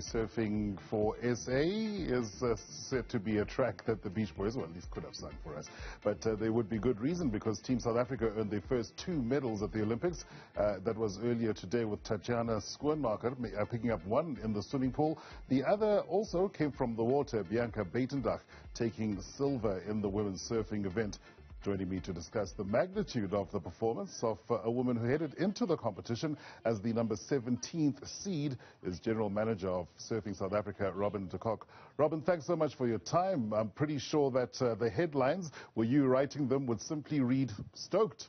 surfing for SA is uh, said to be a track that the Beach Boys, well, at least could have sung for us. But uh, there would be good reason because Team South Africa earned their first two medals at the Olympics. Uh, that was earlier today with Tatjana Schoenmaker uh, picking up one in the swimming pool. The other also came from the water, Bianca Buitendag taking silver in the women's surfing event. Joining me to discuss the magnitude of the performance of uh, a woman who headed into the competition as the number 17th seed is General Manager of Surfing South Africa, Robin de Kock. Robin, thanks so much for your time. I'm pretty sure that uh, the headlines, were you writing them, would simply read stoked.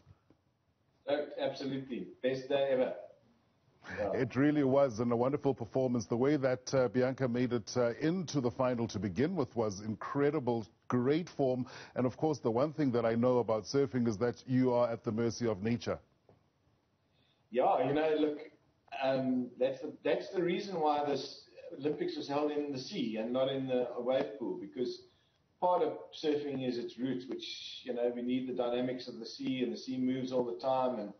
Stoked, absolutely. Best day ever. It really was, and a wonderful performance. The way that uh, Bianca made it uh, into the final to begin with was incredible, great form. And of course, the one thing that I know about surfing is that you are at the mercy of nature. Yeah, you know, look, um, that's the, that's the reason why this Olympics was held in the sea and not in the wave pool because part of surfing is its roots, which you know we need the dynamics of the sea and the sea moves all the time and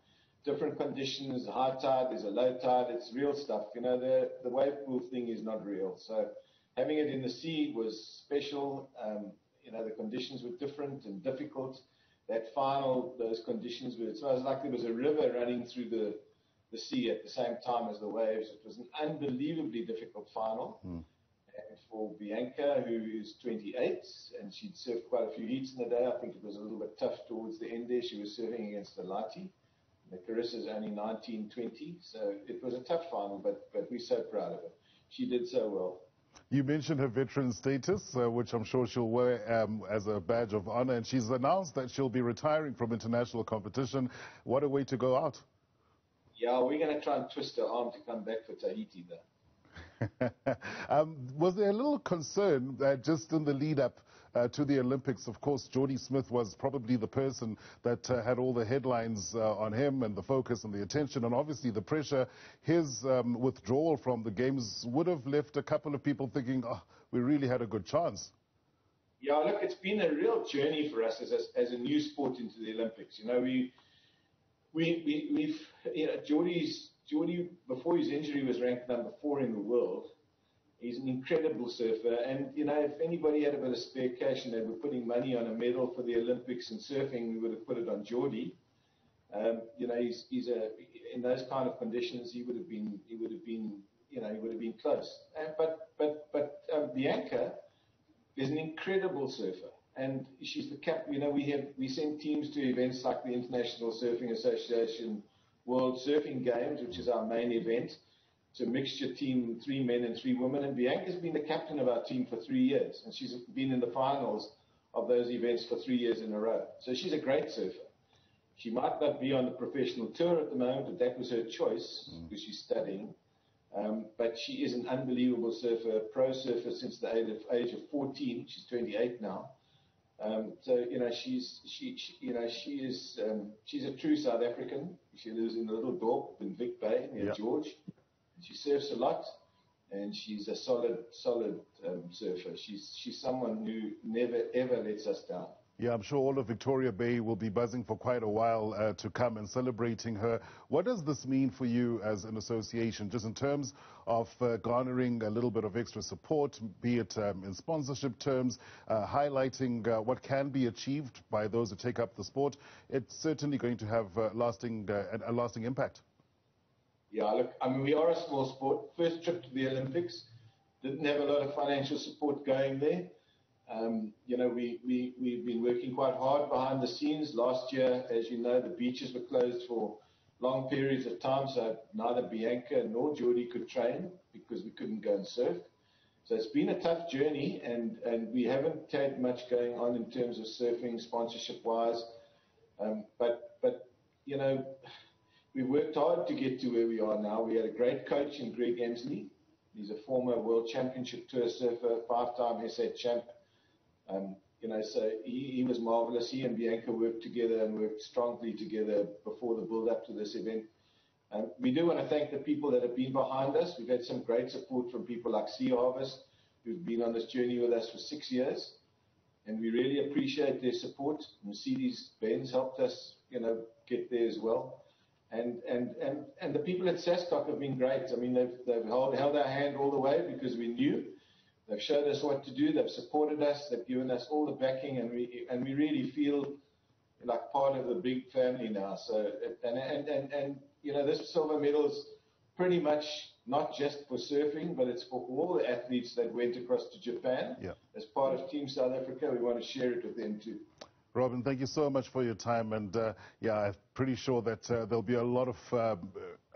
different conditions, high tide, there's a low tide, it's real stuff. You know, the, the wave pool thing is not real. So having it in the sea was special. Um, you know, the conditions were different and difficult. That final, those conditions were, it was like there was a river running through the, the sea at the same time as the waves. It was an unbelievably difficult final. Mm. And for Bianca, who is 28, and she'd served quite a few heats in the day, I think it was a little bit tough towards the end there. She was serving against the Carissa's only 19, 20, so it was a tough final, but, but we're so proud of her. She did so well. You mentioned her veteran status, uh, which I'm sure she'll wear um, as a badge of honor, and she's announced that she'll be retiring from international competition. What a way to go out. Yeah, we're going to try and twist her arm to come back for Tahiti, though. um, was there a little concern that just in the lead up uh, to the Olympics. Of course, Jordy Smith was probably the person that uh, had all the headlines uh, on him and the focus and the attention and obviously the pressure. His um, withdrawal from the games would have left a couple of people thinking, oh, we really had a good chance. Yeah, look, it's been a real journey for us as a, as a new sport into the Olympics. You know, we, we, we, we've, you know, Jordy's, Jordy, before his injury, was ranked number four in the world. He's an incredible surfer. And, you know, if anybody had a bit of spare cash and they were putting money on a medal for the Olympics in surfing, we would have put it on Jordy. Um, you know, he's, he's a, in those kind of conditions, he would have been, he would have been, you know, he would have been close. And, but, but, but um, Bianca is an incredible surfer. And she's the cap, you know, we have, we send teams to events like the International Surfing Association World Surfing Games, which is our main event. It's a mixture team, three men and three women. And Bianca's been the captain of our team for three years, and she's been in the finals of those events for three years in a row. So she's a great surfer. She might not be on the professional tour at the moment, but that was her choice mm. because she's studying. Um, but she is an unbelievable surfer, pro surfer since the age of, age of 14. She's 28 now. Um, so you know she's she, she, you know she is um, she's a true South African. She lives in a little dorp in Vic Bay near yep. George. She surfs a lot, and she's a solid, solid um, surfer. She's she's someone who never ever lets us down. Yeah, I'm sure all of Victoria Bay will be buzzing for quite a while uh, to come and celebrating her. What does this mean for you as an association, just in terms of uh, garnering a little bit of extra support, be it um, in sponsorship terms, uh, highlighting uh, what can be achieved by those who take up the sport? It's certainly going to have uh, lasting, uh, a lasting impact. Yeah, look, I mean, we are a small sport. First trip to the Olympics, didn't have a lot of financial support going there. Um, you know, we, we, we've been working quite hard behind the scenes. Last year, as you know, the beaches were closed for long periods of time, so neither Bianca nor Jordy could train because we couldn't go and surf. So it's been a tough journey, and, and we haven't had much going on in terms of surfing sponsorship-wise. Um, but, but, you know, we worked hard to get to where we are now. We had a great coach in Greg Emslie. He's a former World Championship Tour surfer, five-time SA champ. Um, you know, so he, he was marvelous. He and Bianca worked together and worked strongly together before the build-up to this event. Um, we do want to thank the people that have been behind us. We've had some great support from people like Sea Harvest, who've been on this journey with us for six years, and we really appreciate their support. Mercedes-Benz helped us, you know, get there as well. And, and, and, and the people at SASCOC have been great. I mean, they've, they've held, held our hand all the way because we knew. They've showed us what to do. They've supported us. They've given us all the backing, and we and we really feel like part of the big family now. So and and and, and you know, this silver medal is pretty much not just for surfing, but it's for all the athletes that went across to Japan yeah. as part of Team South Africa. We want to share it with them too. Robin, thank you so much for your time. And uh, yeah, I'm pretty sure that uh, there'll be a lot of um,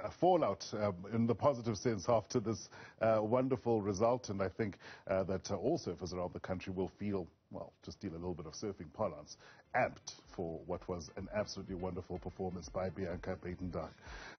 uh, fallout um, in the positive sense after this uh, wonderful result. And I think uh, that uh, all surfers around the country will feel, well, to steal a little bit of surfing parlance, amped for what was an absolutely wonderful performance by Bianca Buitendag.